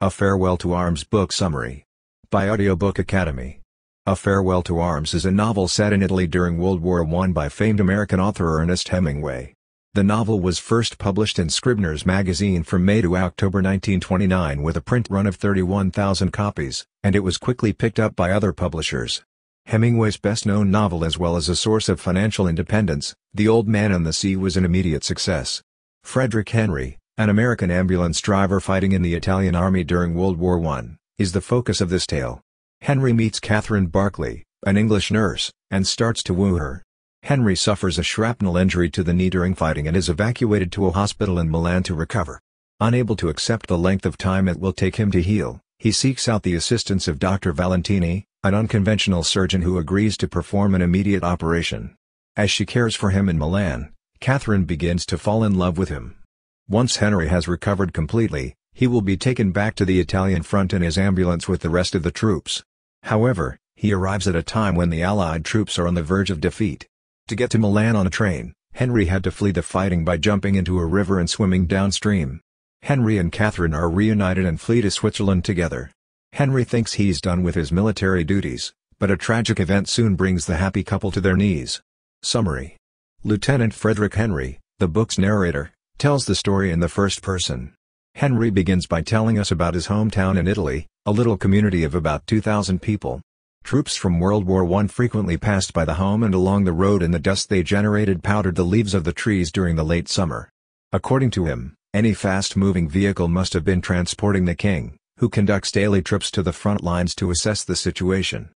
A Farewell to Arms Book Summary. By Audiobook Academy. A Farewell to Arms is a novel set in Italy during World War I by famed American author Ernest Hemingway. The novel was first published in Scribner's magazine from May to October 1929 with a print run of 31,000 copies, and it was quickly picked up by other publishers. Hemingway's best-known novel as well as a source of financial independence, The Old Man and the Sea was an immediate success. Frederick Henry, an American ambulance driver fighting in the Italian army during World War I, is the focus of this tale. Henry meets Catherine Barclay, an English nurse, and starts to woo her. Henry suffers a shrapnel injury to the knee during fighting and is evacuated to a hospital in Milan to recover. Unable to accept the length of time it will take him to heal, he seeks out the assistance of Dr. Valentini, an unconventional surgeon who agrees to perform an immediate operation. As she cares for him in Milan, Catherine begins to fall in love with him. Once Henry has recovered completely, he will be taken back to the Italian front in his ambulance with the rest of the troops. However, he arrives at a time when the Allied troops are on the verge of defeat. To get to Milan on a train, Henry had to flee the fighting by jumping into a river and swimming downstream. Henry and Catherine are reunited and flee to Switzerland together. Henry thinks he's done with his military duties, but a tragic event soon brings the happy couple to their knees. Summary Lieutenant Frederick Henry, the book's narrator, tells the story in the first person. Henry begins by telling us about his hometown in Italy, a little community of about 2,000 people. Troops from World War I frequently passed by the home and along the road and the dust they generated powdered the leaves of the trees during the late summer. According to him, any fast-moving vehicle must have been transporting the king, who conducts daily trips to the front lines to assess the situation.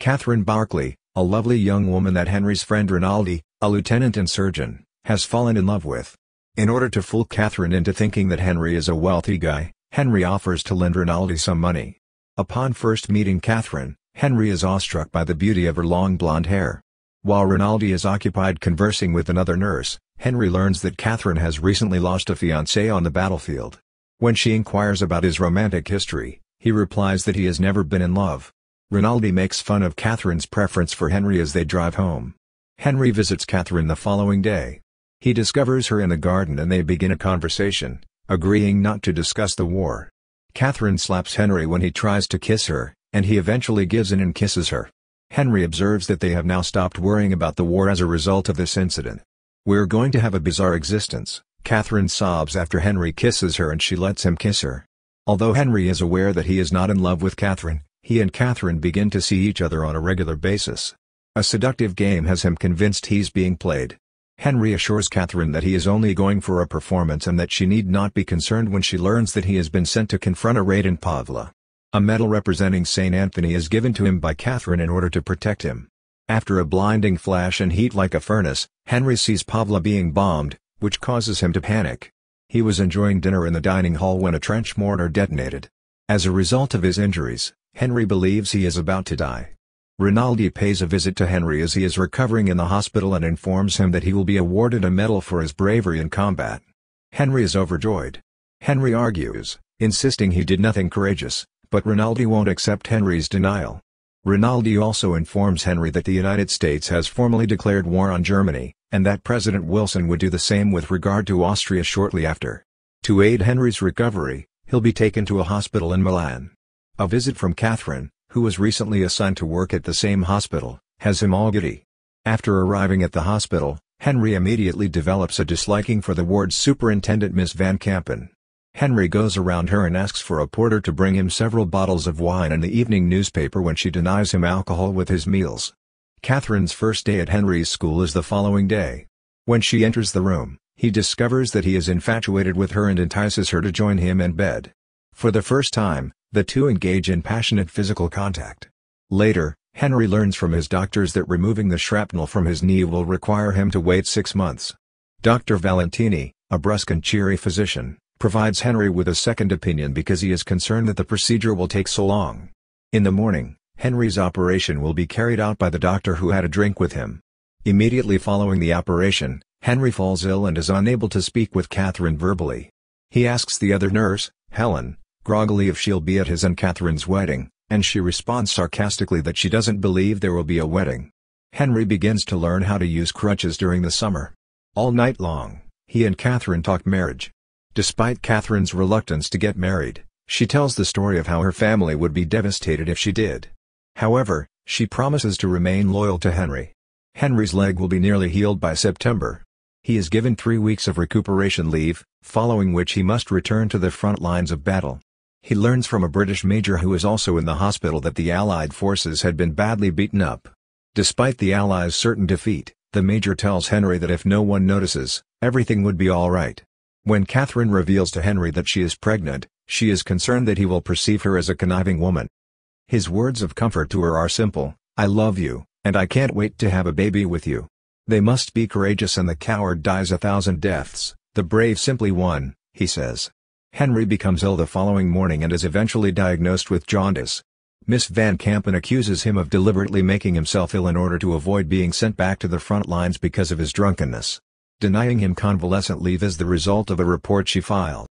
Catherine Barclay, a lovely young woman that Henry's friend Rinaldi, a lieutenant and surgeon, has fallen in love with. In order to fool Catherine into thinking that Henry is a wealthy guy, Henry offers to lend Rinaldi some money. Upon first meeting Catherine, Henry is awestruck by the beauty of her long blonde hair. While Rinaldi is occupied conversing with another nurse, Henry learns that Catherine has recently lost a fiancé on the battlefield. When she inquires about his romantic history, he replies that he has never been in love. Rinaldi makes fun of Catherine's preference for Henry as they drive home. Henry visits Catherine the following day. He discovers her in the garden and they begin a conversation, agreeing not to discuss the war. Catherine slaps Henry when he tries to kiss her, and he eventually gives in and kisses her. Henry observes that they have now stopped worrying about the war as a result of this incident. We're going to have a bizarre existence, Catherine sobs after Henry kisses her and she lets him kiss her. Although Henry is aware that he is not in love with Catherine, he and Catherine begin to see each other on a regular basis. A seductive game has him convinced he's being played. Henry assures Catherine that he is only going for a performance and that she need not be concerned when she learns that he has been sent to confront a raid in Pavia. A medal representing St. Anthony is given to him by Catherine in order to protect him. After a blinding flash and heat like a furnace, Henry sees Pavia being bombed, which causes him to panic. He was enjoying dinner in the dining hall when a trench mortar detonated. As a result of his injuries, Henry believes he is about to die. Rinaldi pays a visit to Henry as he is recovering in the hospital and informs him that he will be awarded a medal for his bravery in combat. Henry is overjoyed. Henry argues, insisting he did nothing courageous, but Rinaldi won't accept Henry's denial. Rinaldi also informs Henry that the United States has formally declared war on Germany, and that President Wilson would do the same with regard to Austria shortly after. To aid Henry's recovery, he'll be taken to a hospital in Milan. A visit from Catherine, who was recently assigned to work at the same hospital, has him all giddy. After arriving at the hospital, Henry immediately develops a disliking for the ward's superintendent Miss Van Campen. Henry goes around her and asks for a porter to bring him several bottles of wine and the evening newspaper when she denies him alcohol with his meals. Catherine's first day at Henry's school is the following day. When she enters the room, he discovers that he is infatuated with her and entices her to join him in bed. For the first time, the two engage in passionate physical contact. Later, Henry learns from his doctors that removing the shrapnel from his knee will require him to wait six months. Dr. Valentini, a brusque and cheery physician, provides Henry with a second opinion because he is concerned that the procedure will take so long. In the morning, Henry's operation will be carried out by the doctor who had a drink with him. Immediately following the operation, Henry falls ill and is unable to speak with Catherine verbally. He asks the other nurse, Helen, groggily if she'll be at his and Catherine's wedding, and she responds sarcastically that she doesn't believe there will be a wedding. Henry begins to learn how to use crutches during the summer. All night long, he and Catherine talk marriage. Despite Catherine's reluctance to get married, She tells the story of how her family would be devastated if she did. However, she promises to remain loyal to Henry. Henry's leg will be nearly healed by September. He is given three weeks of recuperation leave, following which he must return to the front lines of battle. He learns from a British major who is also in the hospital that the Allied forces had been badly beaten up. Despite the Allies' certain defeat, the major tells Henry that if no one notices, everything would be alright. When Catherine reveals to Henry that she is pregnant, she is concerned that he will perceive her as a conniving woman. His words of comfort to her are simple, I love you, and I can't wait to have a baby with you. They must be courageous and the coward dies a thousand deaths, the brave simply one, he says. Henry becomes ill the following morning and is eventually diagnosed with jaundice. Miss Van Campen accuses him of deliberately making himself ill in order to avoid being sent back to the front lines because of his drunkenness. Denying him convalescent leave is the result of a report she filed.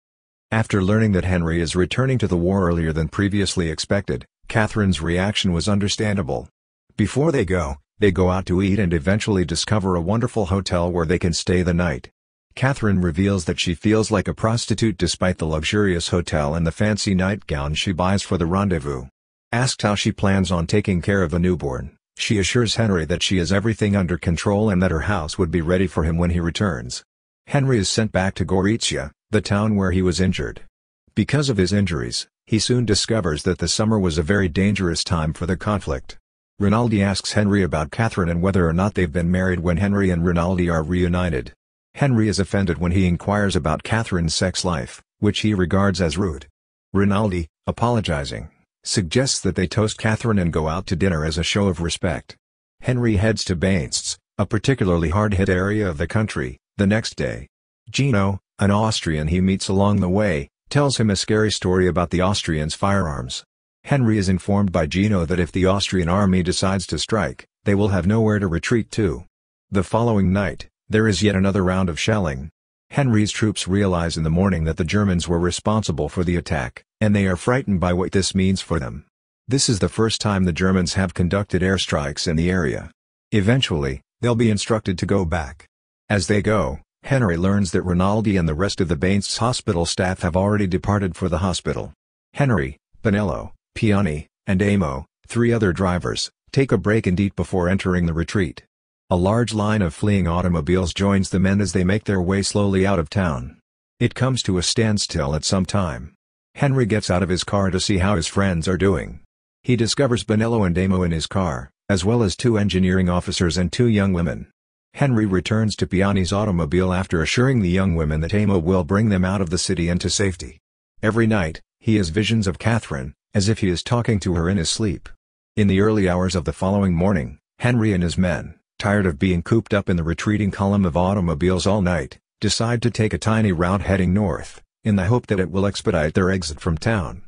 After learning that Henry is returning to the war earlier than previously expected, Catherine's reaction was understandable. Before they go, they go out to eat and eventually discover a wonderful hotel where they can stay the night. Catherine reveals that she feels like a prostitute despite the luxurious hotel and the fancy nightgown she buys for the rendezvous. Asked how she plans on taking care of the newborn, she assures Henry that she has everything under control and that her house would be ready for him when he returns. Henry is sent back to Gorizia, the town where he was injured. Because of his injuries, he soon discovers that the summer was a very dangerous time for the conflict. Rinaldi asks Henry about Catherine and whether or not they've been married when Henry and Rinaldi are reunited. Henry is offended when he inquires about Catherine's sex life, which he regards as rude. Rinaldi, apologizing, suggests that they toast Catherine and go out to dinner as a show of respect. Henry heads to Bainsizza, a particularly hard-hit area of the country, the next day. Gino, an Austrian he meets along the way, tells him a scary story about the Austrians' firearms. Henry is informed by Gino that if the Austrian army decides to strike, they will have nowhere to retreat to. The following night, there is yet another round of shelling. Henry's troops realize in the morning that the Germans were responsible for the attack, and they are frightened by what this means for them. This is the first time the Germans have conducted airstrikes in the area. Eventually, they'll be instructed to go back. As they go, Henry learns that Rinaldi and the rest of the Bainsizza hospital staff have already departed for the hospital. Henry, Bonello, Piani, and Aymo, three other drivers, take a break and eat before entering the retreat. A large line of fleeing automobiles joins the men as they make their way slowly out of town. It comes to a standstill at some time. Henry gets out of his car to see how his friends are doing. He discovers Bonello and Aymo in his car, as well as two engineering officers and two young women. Henry returns to Piani's automobile after assuring the young women that Aymo will bring them out of the city and to safety. Every night, he has visions of Catherine, as if he is talking to her in his sleep. In the early hours of the following morning, Henry and his men, tired of being cooped up in the retreating column of automobiles all night, decide to take a tiny route heading north, in the hope that it will expedite their exit from town.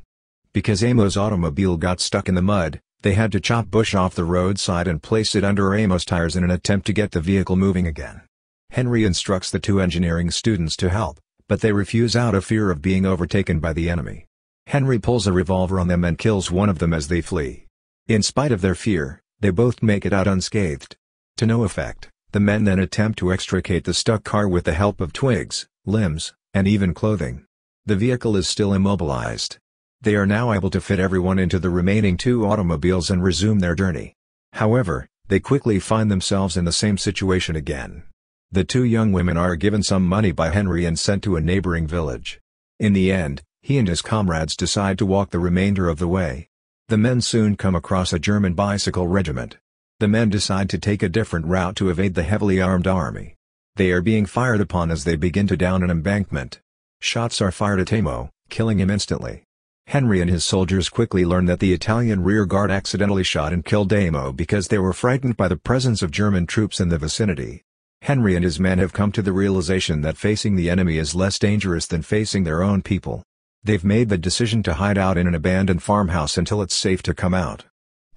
Because Aymo's automobile got stuck in the mud, they had to chop bush off the roadside and place it under Aymo's tires in an attempt to get the vehicle moving again. Henry instructs the two engineering students to help, but they refuse out of fear of being overtaken by the enemy. Henry pulls a revolver on them and kills one of them as they flee. In spite of their fear, they both make it out unscathed. To no effect, the men then attempt to extricate the stuck car with the help of twigs, limbs, and even clothing. The vehicle is still immobilized. They are now able to fit everyone into the remaining two automobiles and resume their journey. However, they quickly find themselves in the same situation again. The two young women are given some money by Henry and sent to a neighboring village. In the end, he and his comrades decide to walk the remainder of the way. The men soon come across a German bicycle regiment. The men decide to take a different route to evade the heavily armed army. They are being fired upon as they begin to down an embankment. Shots are fired at Aymo, killing him instantly. Henry and his soldiers quickly learn that the Italian rearguard accidentally shot and killed Aymo because they were frightened by the presence of German troops in the vicinity. Henry and his men have come to the realization that facing the enemy is less dangerous than facing their own people. They've made the decision to hide out in an abandoned farmhouse until it's safe to come out.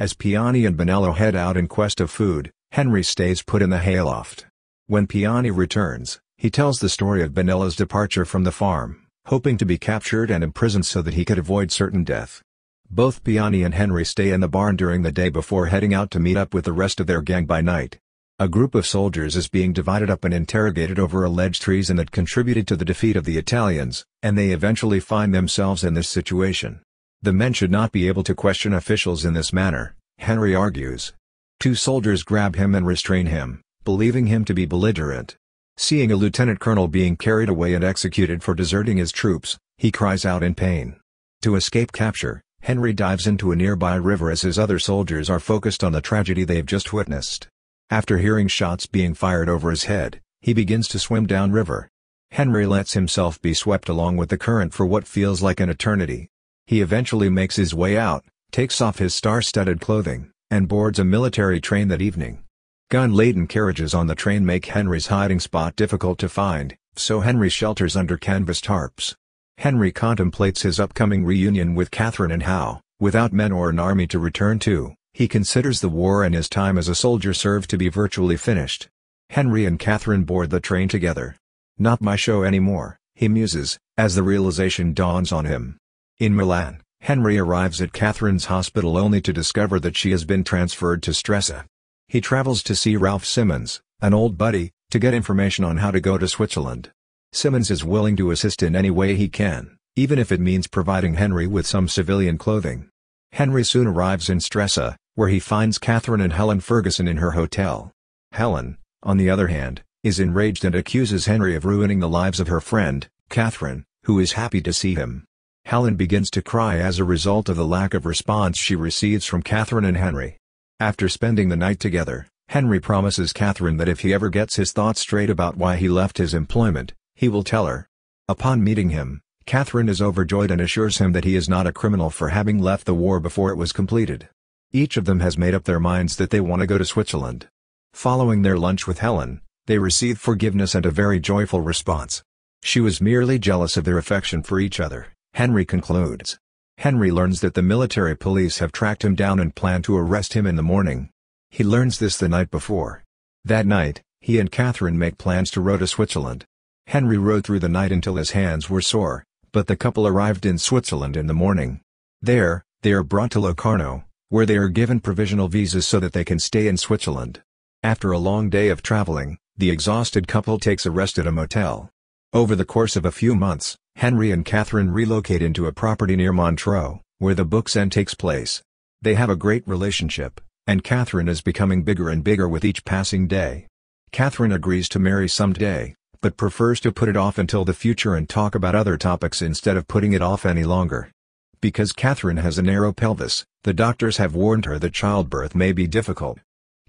As Piani and Bonello head out in quest of food, Henry stays put in the hayloft. When Piani returns, he tells the story of Bonello's departure from the farm, hoping to be captured and imprisoned so that he could avoid certain death. Both Piani and Henry stay in the barn during the day before heading out to meet up with the rest of their gang by night. A group of soldiers is being divided up and interrogated over alleged treason that contributed to the defeat of the Italians, and they eventually find themselves in this situation. The men should not be able to question officials in this manner, Henry argues. Two soldiers grab him and restrain him, believing him to be belligerent. Seeing a lieutenant colonel being carried away and executed for deserting his troops, he cries out in pain. To escape capture, Henry dives into a nearby river as his other soldiers are focused on the tragedy they've just witnessed. After hearing shots being fired over his head, he begins to swim downriver. Henry lets himself be swept along with the current for what feels like an eternity. He eventually makes his way out, takes off his star-studded clothing, and boards a military train that evening. Gun-laden carriages on the train make Henry's hiding spot difficult to find, so Henry shelters under canvas tarps. Henry contemplates his upcoming reunion with Catherine and how, without men or an army to return to, he considers the war and his time as a soldier served to be virtually finished. Henry and Catherine board the train together. Not my show anymore, he muses, as the realization dawns on him. In Milan, Henry arrives at Catherine's hospital only to discover that she has been transferred to Stresa. He travels to see Ralph Simmons, an old buddy, to get information on how to go to Switzerland. Simmons is willing to assist in any way he can, even if it means providing Henry with some civilian clothing. Henry soon arrives in Stresa, where he finds Catherine and Helen Ferguson in her hotel. Helen, on the other hand, is enraged and accuses Henry of ruining the lives of her friend, Catherine, who is happy to see him. Helen begins to cry as a result of the lack of response she receives from Catherine and Henry. After spending the night together, Henry promises Catherine that if he ever gets his thoughts straight about why he left his employment, he will tell her. Upon meeting him, Catherine is overjoyed and assures him that he is not a criminal for having left the war before it was completed. Each of them has made up their minds that they want to go to Switzerland. Following their lunch with Helen, they receive forgiveness and a very joyful response. She was merely jealous of their affection for each other, Henry concludes. Henry learns that the military police have tracked him down and plan to arrest him in the morning. He learns this the night before. That night, he and Catherine make plans to row to Switzerland. Henry rowed through the night until his hands were sore, but the couple arrived in Switzerland in the morning. There, they are brought to Locarno, where they are given provisional visas so that they can stay in Switzerland. After a long day of traveling, the exhausted couple takes a rest at a motel. Over the course of a few months, Henry and Catherine relocate into a property near Montreux, where the book's end takes place. They have a great relationship, and Catherine is becoming bigger and bigger with each passing day. Catherine agrees to marry someday, but prefers to put it off until the future and talk about other topics instead of putting it off any longer. Because Catherine has a narrow pelvis, the doctors have warned her that childbirth may be difficult.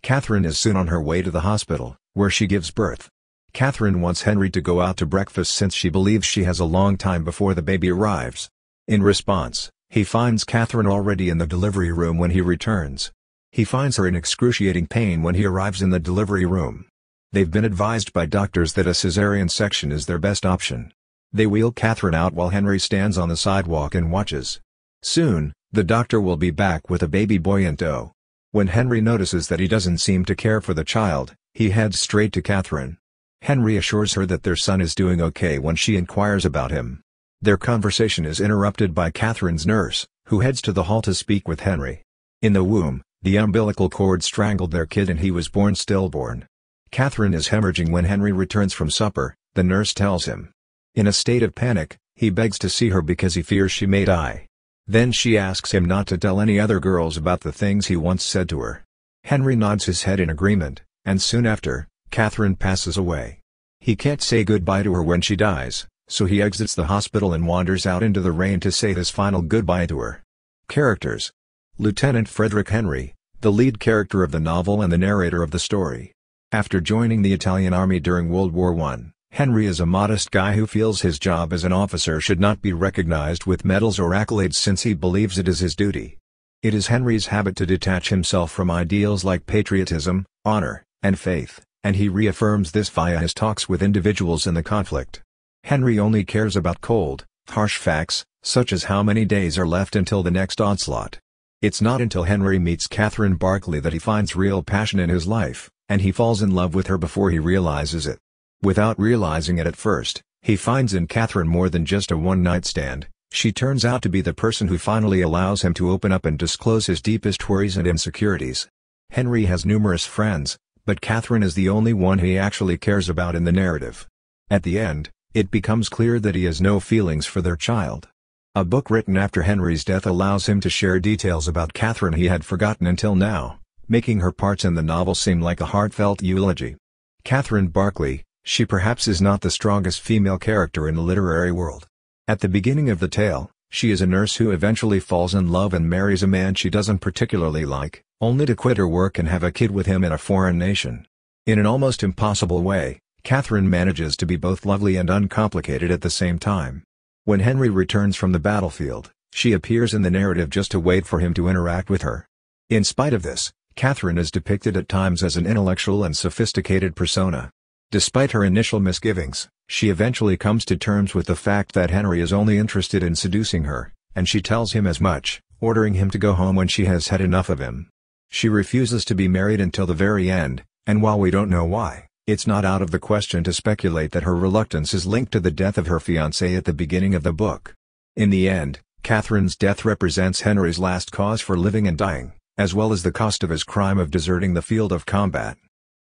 Catherine is soon on her way to the hospital, where she gives birth. Catherine wants Henry to go out to breakfast since she believes she has a long time before the baby arrives. In response, he finds Catherine already in the delivery room when he returns. He finds her in excruciating pain when he arrives in the delivery room. They've been advised by doctors that a cesarean section is their best option. They wheel Catherine out while Henry stands on the sidewalk and watches. Soon, the doctor will be back with a baby boy in tow. When Henry notices that he doesn't seem to care for the child, he heads straight to Catherine. Henry assures her that their son is doing okay when she inquires about him. Their conversation is interrupted by Catherine's nurse, who heads to the hall to speak with Henry. In the womb, the umbilical cord strangled their kid and he was born stillborn. Catherine is hemorrhaging when Henry returns from supper, the nurse tells him. In a state of panic, he begs to see her because he fears she may die. Then she asks him not to tell any other girls about the things he once said to her. Henry nods his head in agreement, and soon after, Catherine passes away. He can't say goodbye to her when she dies, so he exits the hospital and wanders out into the rain to say his final goodbye to her. Characters Lieutenant Frederick Henry, the lead character of the novel and the narrator of the story. After joining the Italian army during World War I, Henry is a modest guy who feels his job as an officer should not be recognized with medals or accolades since he believes it is his duty. It is Henry's habit to detach himself from ideals like patriotism, honor, and faith and he reaffirms this via his talks with individuals in the conflict. Henry only cares about cold, harsh facts, such as how many days are left until the next onslaught. It's not until Henry meets Catherine Barclay that he finds real passion in his life, and he falls in love with her before he realizes it. Without realizing it at first, he finds in Catherine more than just a one-night stand, she turns out to be the person who finally allows him to open up and disclose his deepest worries and insecurities. Henry has numerous friends, but Catherine is the only one he actually cares about in the narrative. At the end, it becomes clear that he has no feelings for their child. A book written after Henry's death allows him to share details about Catherine he had forgotten until now, making her parts in the novel seem like a heartfelt eulogy. Catherine Barclay, she perhaps is not the strongest female character in the literary world. At the beginning of the tale, she is a nurse who eventually falls in love and marries a man she doesn't particularly like, only to quit her work and have a kid with him in a foreign nation. In an almost impossible way, Catherine manages to be both lovely and uncomplicated at the same time. When Henry returns from the battlefield, she appears in the narrative just to wait for him to interact with her. In spite of this, Catherine is depicted at times as an intellectual and sophisticated persona. Despite her initial misgivings, she eventually comes to terms with the fact that Henry is only interested in seducing her, and she tells him as much, ordering him to go home when she has had enough of him. She refuses to be married until the very end, and while we don't know why, it's not out of the question to speculate that her reluctance is linked to the death of her fiancé at the beginning of the book. In the end, Catherine's death represents Henry's last cause for living and dying, as well as the cost of his crime of deserting the field of combat.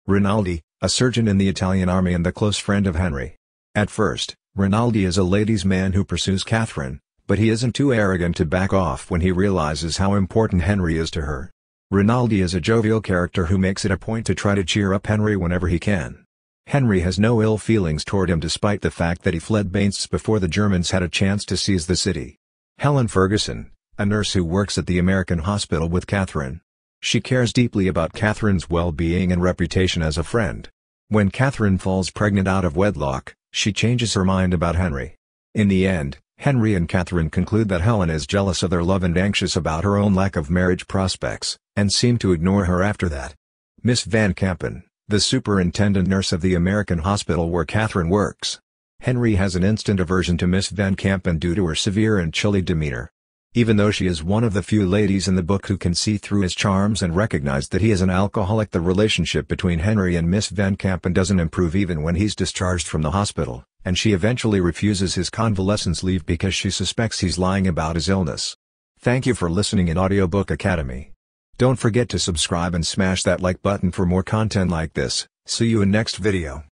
Rinaldi, a surgeon in the Italian army and the close friend of Henry. At first, Rinaldi is a ladies' man who pursues Catherine, but he isn't too arrogant to back off when he realizes how important Henry is to her. Rinaldi is a jovial character who makes it a point to try to cheer up Henry whenever he can. Henry has no ill feelings toward him despite the fact that he fled Mainz before the Germans had a chance to seize the city. Helen Ferguson, a nurse who works at the American hospital with Catherine. She cares deeply about Catherine's well-being and reputation as a friend. When Catherine falls pregnant out of wedlock, she changes her mind about Henry. In the end, Henry and Catherine conclude that Helen is jealous of their love and anxious about her own lack of marriage prospects and seem to ignore her after that. Miss Van Campen, the superintendent nurse of the American hospital where Catherine works. Henry has an instant aversion to Miss Van Campen due to her severe and chilly demeanor. Even though she is one of the few ladies in the book who can see through his charms and recognize that he is an alcoholic the relationship between Henry and Miss Van Campen doesn't improve even when he's discharged from the hospital, and she eventually refuses his convalescence leave because she suspects he's lying about his illness. Thank you for listening in Audiobook Academy. Don't forget to subscribe and smash that like button for more content like this, see you in next video.